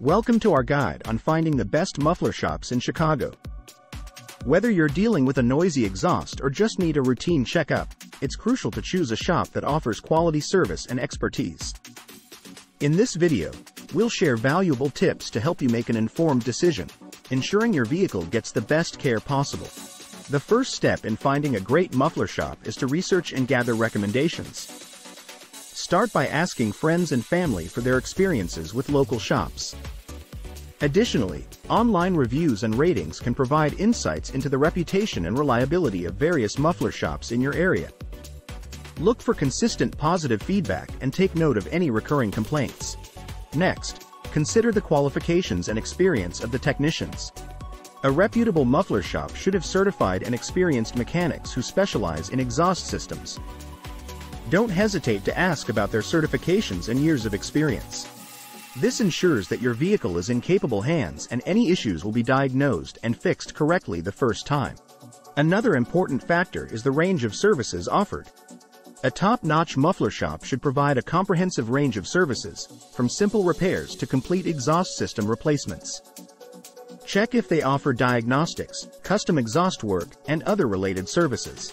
Welcome to our guide on finding the best muffler shops in Chicago. Whether you're dealing with a noisy exhaust or just need a routine checkup, it's crucial to choose a shop that offers quality service and expertise. In this video, we'll share valuable tips to help you make an informed decision, ensuring your vehicle gets the best care possible. The first step in finding a great muffler shop is to research and gather recommendations. Start by asking friends and family for their experiences with local shops. Additionally, online reviews and ratings can provide insights into the reputation and reliability of various muffler shops in your area. Look for consistent positive feedback and take note of any recurring complaints. Next, consider the qualifications and experience of the technicians. A reputable muffler shop should have certified and experienced mechanics who specialize in exhaust systems, don't hesitate to ask about their certifications and years of experience. This ensures that your vehicle is in capable hands and any issues will be diagnosed and fixed correctly the first time. Another important factor is the range of services offered. A top-notch muffler shop should provide a comprehensive range of services, from simple repairs to complete exhaust system replacements. Check if they offer diagnostics, custom exhaust work, and other related services.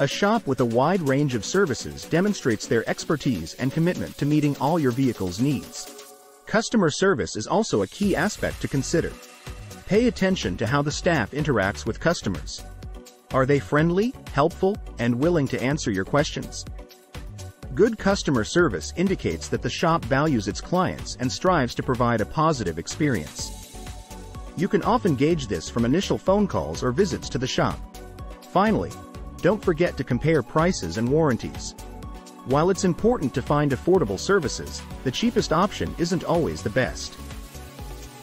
A shop with a wide range of services demonstrates their expertise and commitment to meeting all your vehicle's needs. Customer service is also a key aspect to consider. Pay attention to how the staff interacts with customers. Are they friendly, helpful, and willing to answer your questions? Good customer service indicates that the shop values its clients and strives to provide a positive experience. You can often gauge this from initial phone calls or visits to the shop. Finally, don't forget to compare prices and warranties. While it's important to find affordable services, the cheapest option isn't always the best.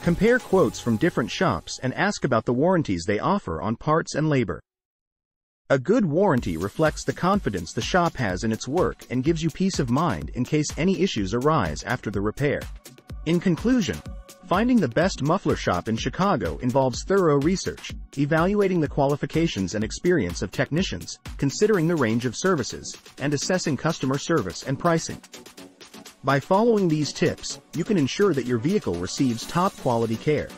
Compare quotes from different shops and ask about the warranties they offer on parts and labor. A good warranty reflects the confidence the shop has in its work and gives you peace of mind in case any issues arise after the repair. In conclusion, Finding the best muffler shop in Chicago involves thorough research, evaluating the qualifications and experience of technicians, considering the range of services, and assessing customer service and pricing. By following these tips, you can ensure that your vehicle receives top quality care.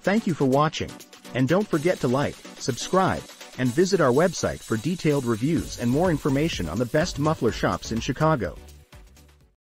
Thank you for watching, and don't forget to like, subscribe, and visit our website for detailed reviews and more information on the best muffler shops in Chicago.